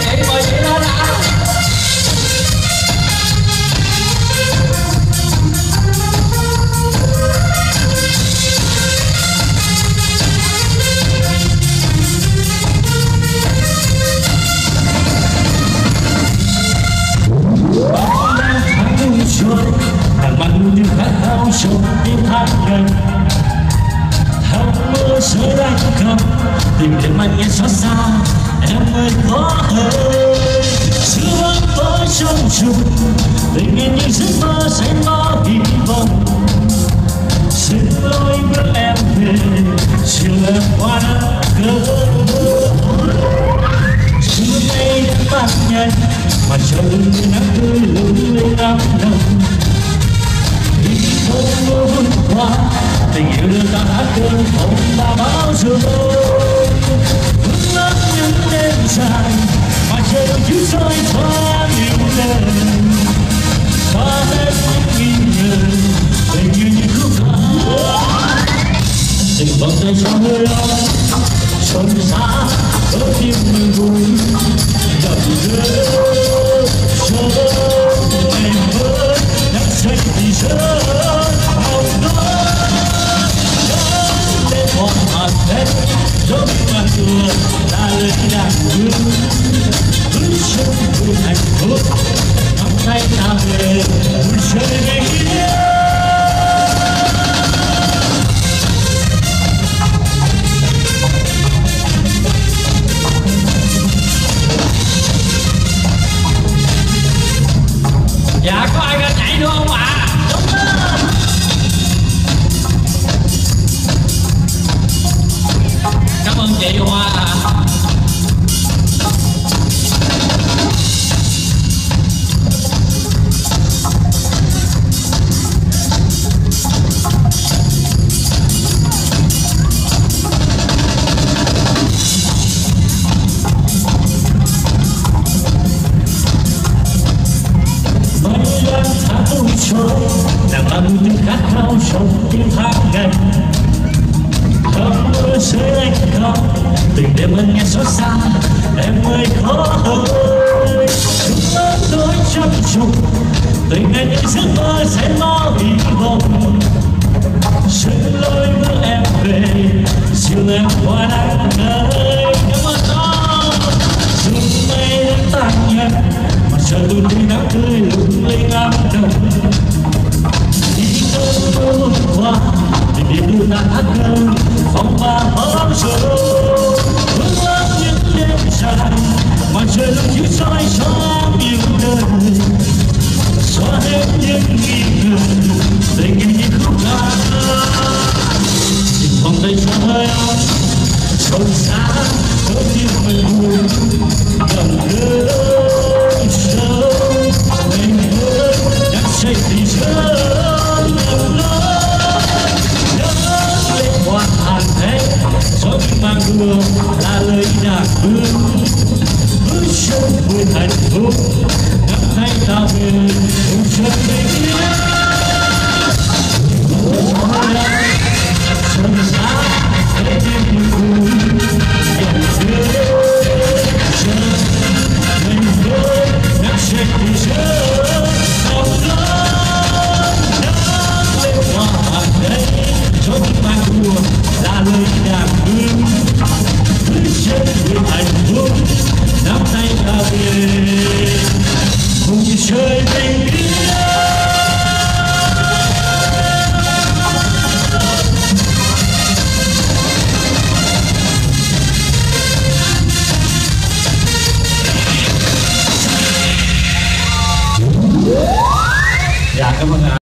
chị mời chị lên ạ hàng bằng những khát trong tim hát gần hồng mơ rơi đang cầm tìm em anh nghe xót xa em ơi, có thể xưa tôi trong trùng tình yêu như giấc mơ sẽ mơ hy vọng. Xin lỗi đưa em về, chiều em qua đã cơn mưa Xưa nay đã tan nhanh, mà trời nắng tươi lung linh ấm nồng đi không mưa vượt qua, tình yêu đưa ta đã cơn không ta bao giờ đêm dài mà trời đông chiếu soi thoa nhiều lời Xóa hết những nghi ngờ tình như những khúc hát Tình vòng tay cho hơi ấm xuân xa mà cửa tung tháng trôi nàng mang những khát khao trong tim tháng ngày Cơn mưa rơi anh khóc tình đêm anh nghe xót xa, em ơi, khó hơi chúng ta đôi trăm trùng tình anh những giấc mơ sẽ mau hy vọng xin lôi mưa em về chiều em qua nắng nơi cảm ơn nó dù mây đã tan nhạt mà trời luôn đi nắng tươi lung linh ấm đồng đi cơn mưa qua tình yêu đưa ta hát cơn phòng ba bao giờ bước lắm những đêm dài mà trời luôn chiếu soi cho yêu đời xóa hết những nghi ngờ để nghe những khúc ca tình vòng tay cho hơi ấm sâu xa có tim mình buồn gần gỡ mưa là lời đàn hương bước chân vui hạnh phúc nắm tay ta về cùng chân bình yên xuân xa để tim mình vui dòng nước chân mình vui nắng sẽ thì sớm hồng lớn lên hoa hạt đấy gió mang buồn là lời